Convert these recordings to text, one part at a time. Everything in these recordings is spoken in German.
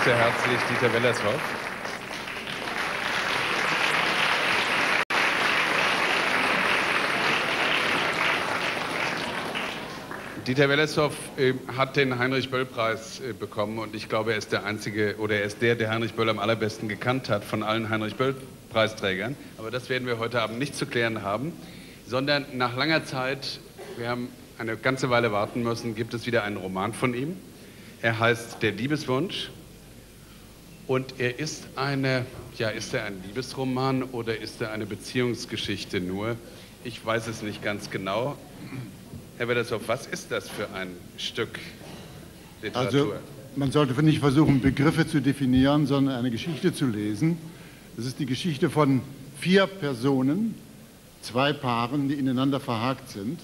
begrüße herzlich Dieter Wellershoff. Dieter Wellershoff äh, hat den Heinrich-Böll-Preis äh, bekommen und ich glaube, er ist der einzige oder er ist der, der Heinrich Böll am allerbesten gekannt hat von allen Heinrich-Böll-Preisträgern. Aber das werden wir heute Abend nicht zu klären haben, sondern nach langer Zeit, wir haben eine ganze Weile warten müssen, gibt es wieder einen Roman von ihm. Er heißt Der Liebeswunsch und er ist eine, ja, ist er ein Liebesroman oder ist er eine Beziehungsgeschichte nur? Ich weiß es nicht ganz genau. Herr Weddershoff, was ist das für ein Stück Literatur? Also, man sollte nicht versuchen, Begriffe zu definieren, sondern eine Geschichte zu lesen. Das ist die Geschichte von vier Personen, zwei Paaren, die ineinander verhakt sind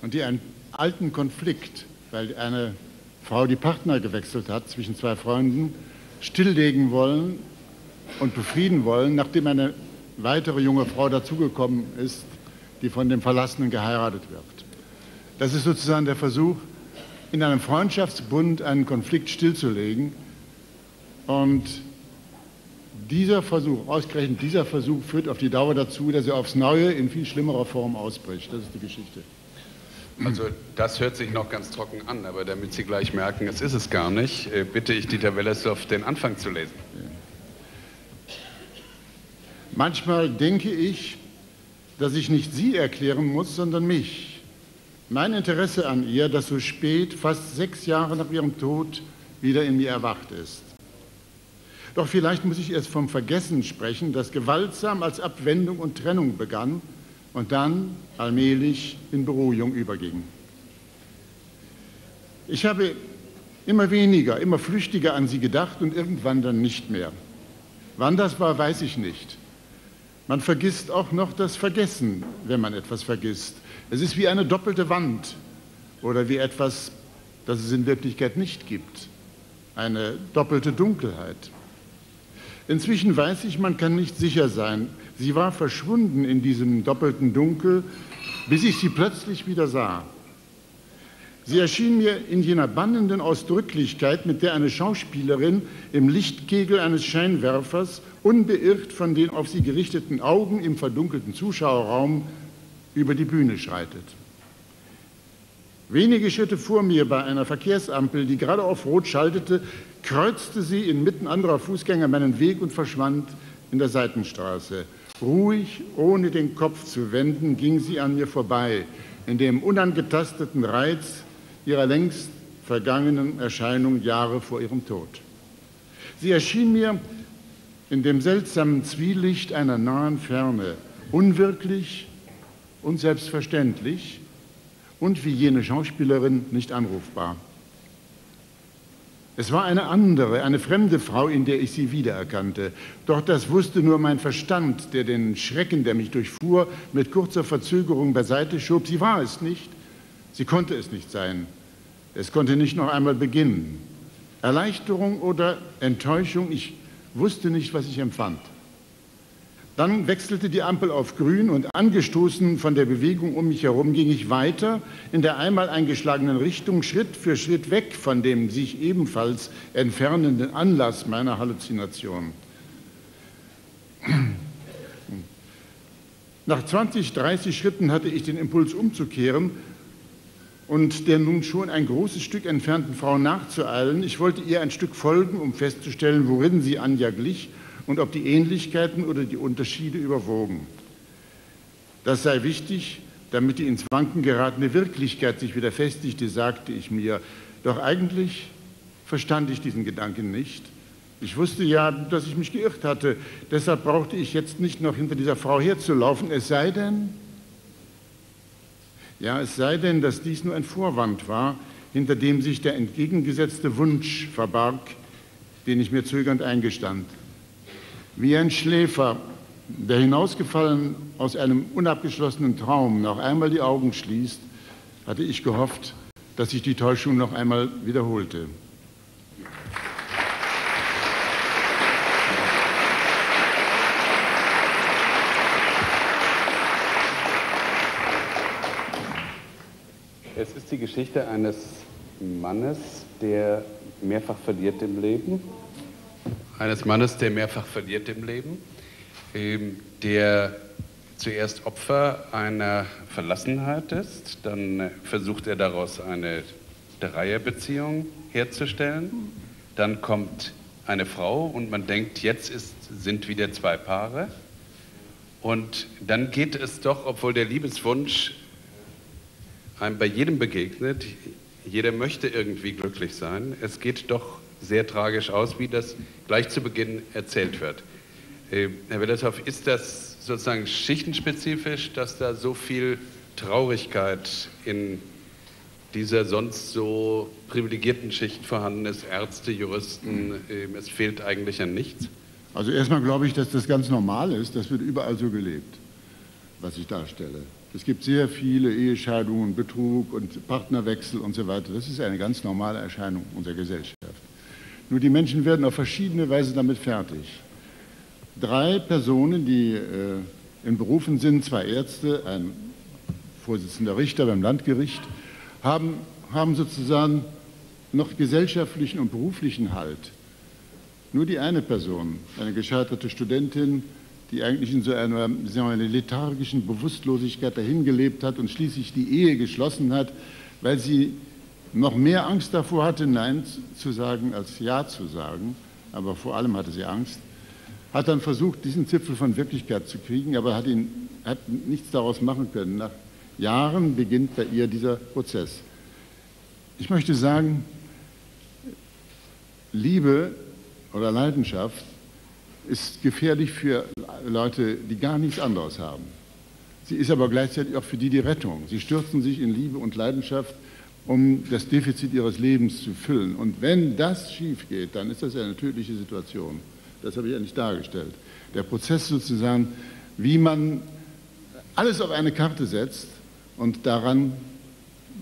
und die einen alten Konflikt, weil eine Frau die Partner gewechselt hat zwischen zwei Freunden, stilllegen wollen und befrieden wollen, nachdem eine weitere junge Frau dazugekommen ist, die von dem Verlassenen geheiratet wird. Das ist sozusagen der Versuch, in einem Freundschaftsbund einen Konflikt stillzulegen. Und dieser Versuch, ausgerechnet dieser Versuch, führt auf die Dauer dazu, dass er aufs Neue in viel schlimmerer Form ausbricht. Das ist die Geschichte. Also das hört sich noch ganz trocken an, aber damit Sie gleich merken, es ist es gar nicht, äh, bitte ich Dieter Wellersdorf, den Anfang zu lesen. Manchmal denke ich, dass ich nicht Sie erklären muss, sondern mich. Mein Interesse an ihr, das so spät, fast sechs Jahre nach ihrem Tod, wieder in mir erwacht ist. Doch vielleicht muss ich erst vom Vergessen sprechen, das gewaltsam als Abwendung und Trennung begann und dann allmählich in Beruhigung überging. Ich habe immer weniger, immer flüchtiger an sie gedacht und irgendwann dann nicht mehr. Wann das war, weiß ich nicht. Man vergisst auch noch das Vergessen, wenn man etwas vergisst. Es ist wie eine doppelte Wand oder wie etwas, das es in Wirklichkeit nicht gibt. Eine doppelte Dunkelheit. Inzwischen weiß ich, man kann nicht sicher sein. Sie war verschwunden in diesem doppelten Dunkel, bis ich sie plötzlich wieder sah. Sie erschien mir in jener bannenden Ausdrücklichkeit, mit der eine Schauspielerin im Lichtkegel eines Scheinwerfers, unbeirrt von den auf sie gerichteten Augen im verdunkelten Zuschauerraum, über die Bühne schreitet. Wenige Schritte vor mir bei einer Verkehrsampel, die gerade auf Rot schaltete, kreuzte sie inmitten anderer Fußgänger meinen Weg und verschwand in der Seitenstraße. Ruhig, ohne den Kopf zu wenden, ging sie an mir vorbei, in dem unangetasteten Reiz ihrer längst vergangenen Erscheinung Jahre vor ihrem Tod. Sie erschien mir in dem seltsamen Zwielicht einer nahen Ferne, unwirklich, und selbstverständlich und wie jene Schauspielerin nicht anrufbar. Es war eine andere, eine fremde Frau, in der ich sie wiedererkannte. Doch das wusste nur mein Verstand, der den Schrecken, der mich durchfuhr, mit kurzer Verzögerung beiseite schob. Sie war es nicht. Sie konnte es nicht sein. Es konnte nicht noch einmal beginnen. Erleichterung oder Enttäuschung, ich wusste nicht, was ich empfand. Dann wechselte die Ampel auf grün und angestoßen von der Bewegung um mich herum ging ich weiter in der einmal eingeschlagenen Richtung, Schritt für Schritt weg von dem sich ebenfalls entfernenden Anlass meiner Halluzination. Nach 20, 30 Schritten hatte ich den Impuls umzukehren und der nun schon ein großes Stück entfernten Frau nachzueilen. Ich wollte ihr ein Stück folgen, um festzustellen, worin sie Anja glich und ob die Ähnlichkeiten oder die Unterschiede überwogen. Das sei wichtig, damit die ins Wanken geratene Wirklichkeit sich wieder festigte, sagte ich mir. Doch eigentlich verstand ich diesen Gedanken nicht. Ich wusste ja, dass ich mich geirrt hatte. Deshalb brauchte ich jetzt nicht noch hinter dieser Frau herzulaufen. Es sei denn, ja, es sei denn, dass dies nur ein Vorwand war, hinter dem sich der entgegengesetzte Wunsch verbarg, den ich mir zögernd eingestand. Wie ein Schläfer, der hinausgefallen aus einem unabgeschlossenen Traum noch einmal die Augen schließt, hatte ich gehofft, dass sich die Täuschung noch einmal wiederholte. Es ist die Geschichte eines Mannes, der mehrfach verliert im Leben eines Mannes, der mehrfach verliert im Leben, ähm, der zuerst Opfer einer Verlassenheit ist, dann versucht er daraus eine Dreierbeziehung herzustellen, dann kommt eine Frau und man denkt, jetzt ist, sind wieder zwei Paare. Und dann geht es doch, obwohl der Liebeswunsch einem bei jedem begegnet, jeder möchte irgendwie glücklich sein, es geht doch sehr tragisch aus, wie das gleich zu Beginn erzählt wird. Äh, Herr Wellershoff, ist das sozusagen schichtenspezifisch, dass da so viel Traurigkeit in dieser sonst so privilegierten Schicht vorhanden ist, Ärzte, Juristen, äh, es fehlt eigentlich an nichts? Also erstmal glaube ich, dass das ganz normal ist, das wird überall so gelebt, was ich darstelle. Es gibt sehr viele Ehescheidungen, Betrug und Partnerwechsel und so weiter. Das ist eine ganz normale Erscheinung unserer Gesellschaft. Nur die Menschen werden auf verschiedene Weise damit fertig. Drei Personen, die äh, in Berufen sind, zwei Ärzte, ein Vorsitzender Richter beim Landgericht, haben, haben sozusagen noch gesellschaftlichen und beruflichen Halt. Nur die eine Person, eine gescheiterte Studentin, die eigentlich in so einer, wir, einer lethargischen Bewusstlosigkeit dahingelebt hat und schließlich die Ehe geschlossen hat, weil sie noch mehr Angst davor hatte, Nein zu sagen als Ja zu sagen, aber vor allem hatte sie Angst, hat dann versucht, diesen Zipfel von Wirklichkeit zu kriegen, aber hat, ihn, hat nichts daraus machen können. Nach Jahren beginnt bei ihr dieser Prozess. Ich möchte sagen, Liebe oder Leidenschaft ist gefährlich für Leute, die gar nichts anderes haben. Sie ist aber gleichzeitig auch für die die Rettung. Sie stürzen sich in Liebe und Leidenschaft um das Defizit ihres Lebens zu füllen. Und wenn das schief geht, dann ist das eine tödliche Situation. Das habe ich ja nicht dargestellt. Der Prozess sozusagen, wie man alles auf eine Karte setzt und daran,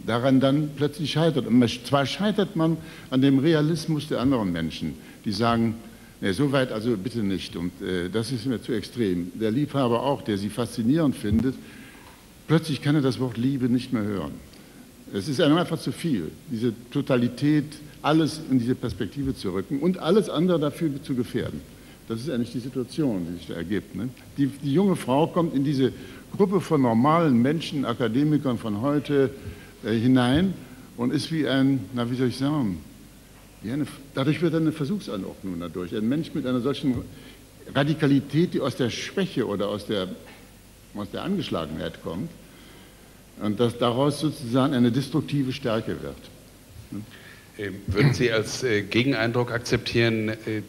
daran dann plötzlich scheitert. Und zwar scheitert man an dem Realismus der anderen Menschen, die sagen, nee, so weit also bitte nicht. Und äh, das ist mir zu extrem. Der Liebhaber auch, der sie faszinierend findet, plötzlich kann er das Wort Liebe nicht mehr hören. Es ist einfach zu viel, diese Totalität, alles in diese Perspektive zu rücken und alles andere dafür zu gefährden. Das ist eigentlich die Situation, die sich da ergibt. Ne? Die, die, junge Frau kommt in diese Gruppe von normalen Menschen, Akademikern von heute äh, hinein und ist wie ein, na wie soll ich sagen, eine, dadurch wird eine Versuchsanordnung dadurch. Ein Mensch mit einer solchen Radikalität, die aus der Schwäche oder aus der, aus der Angeschlagenheit kommt, und dass daraus sozusagen eine destruktive Stärke wird. Ähm, würden Sie als äh, Gegeneindruck akzeptieren, äh,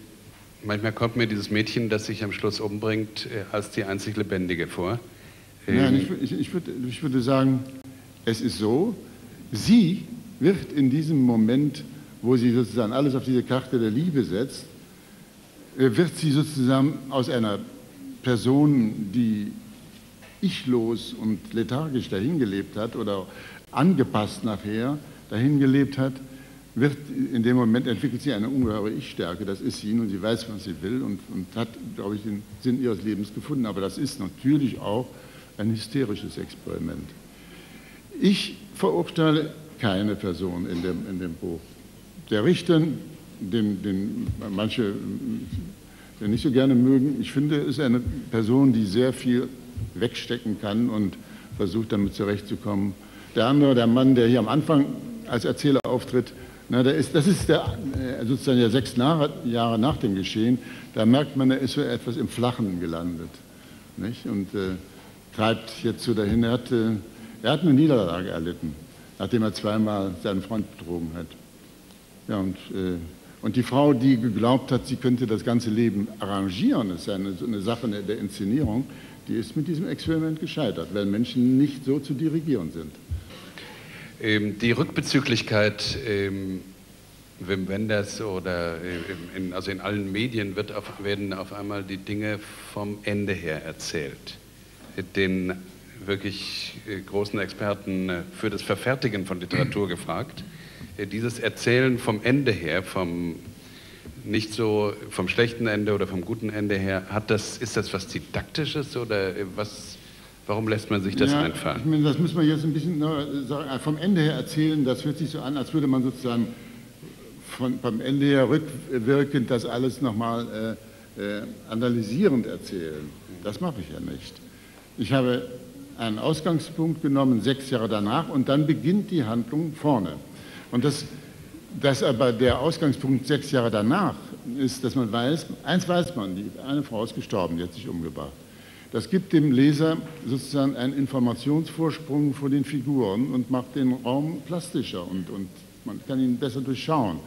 manchmal kommt mir dieses Mädchen, das sich am Schluss umbringt, äh, als die einzig Lebendige vor? Nein, ähm, ich, ich, ich, würde, ich würde sagen, es ist so, sie wird in diesem Moment, wo sie sozusagen alles auf diese Karte der Liebe setzt, wird sie sozusagen aus einer Person, die ichlos und lethargisch dahingelebt hat oder angepasst nachher dahingelebt hat, wird in dem Moment entwickelt sie eine ungeheure Ich-Stärke. Das ist sie und sie weiß, was sie will und, und hat, glaube ich, den Sinn ihres Lebens gefunden. Aber das ist natürlich auch ein hysterisches Experiment. Ich verurteile keine Person in dem, in dem Buch. Der Richter, den, den manche den nicht so gerne mögen, ich finde, ist eine Person, die sehr viel wegstecken kann und versucht damit zurechtzukommen. Der andere, der Mann, der hier am Anfang als Erzähler auftritt, na, ist, das ist der, äh, sozusagen ja sechs Jahre nach dem Geschehen, da merkt man, er ist so etwas im Flachen gelandet nicht? und äh, treibt jetzt so dahin. Er hat, äh, er hat eine Niederlage erlitten, nachdem er zweimal seinen Freund betrogen hat. Ja, und, äh, und die Frau, die geglaubt hat, sie könnte das ganze Leben arrangieren, ist eine, eine Sache der Inszenierung, die ist mit diesem Experiment gescheitert, weil Menschen nicht so zu dirigieren sind. Ähm, die Rückbezüglichkeit ähm, Wim Wenders oder äh, in, also in allen Medien wird auf, werden auf einmal die Dinge vom Ende her erzählt. Den wirklich äh, großen Experten äh, für das Verfertigen von Literatur gefragt. Äh, dieses Erzählen vom Ende her, vom nicht so vom schlechten Ende oder vom guten Ende her, hat das, ist das was Didaktisches oder was, warum lässt man sich das ja, einfallen? Ich meine, das müssen wir jetzt ein bisschen sagen, vom Ende her erzählen, das hört sich so an, als würde man sozusagen von, vom Ende her rückwirkend das alles nochmal äh, äh, analysierend erzählen. Das mache ich ja nicht. Ich habe einen Ausgangspunkt genommen, sechs Jahre danach, und dann beginnt die Handlung vorne. Und das, dass aber der Ausgangspunkt sechs Jahre danach ist, dass man weiß, eins weiß man, die, eine Frau ist gestorben, die hat sich umgebracht. Das gibt dem Leser sozusagen einen Informationsvorsprung vor den Figuren und macht den Raum plastischer und, und man kann ihn besser durchschauen.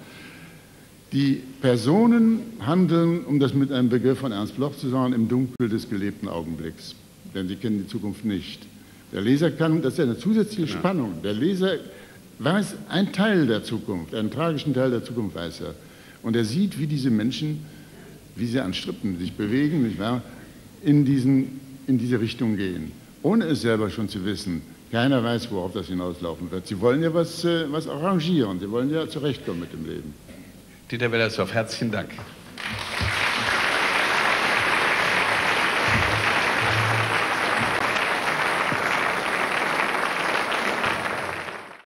Die Personen handeln, um das mit einem Begriff von Ernst Bloch zu sagen, im Dunkel des gelebten Augenblicks, denn sie kennen die Zukunft nicht. Der Leser kann, das ist ja eine zusätzliche Spannung, der Leser weiß einen Teil der Zukunft, einen tragischen Teil der Zukunft weiß er. Und er sieht, wie diese Menschen, wie sie an Strippen sich bewegen, nicht wahr, in, diesen, in diese Richtung gehen, ohne es selber schon zu wissen. Keiner weiß, worauf das hinauslaufen wird. Sie wollen ja was, äh, was arrangieren, sie wollen ja zurechtkommen mit dem Leben. Dieter Wellersdorf, herzlichen Dank.